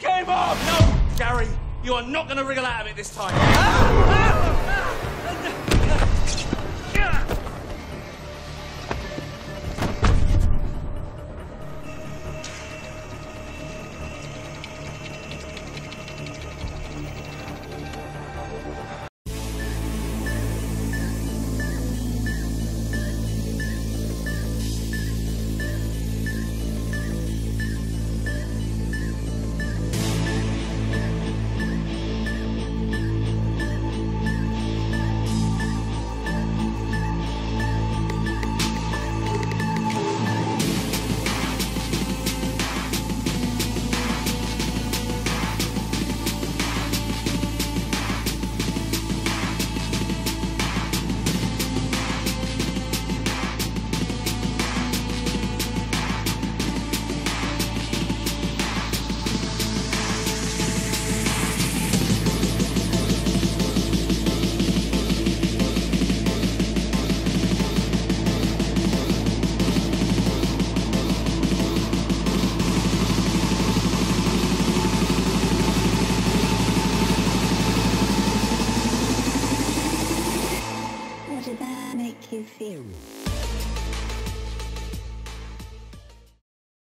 came off! No, Gary, you are not going to wriggle out of it this time. How did that make you feel?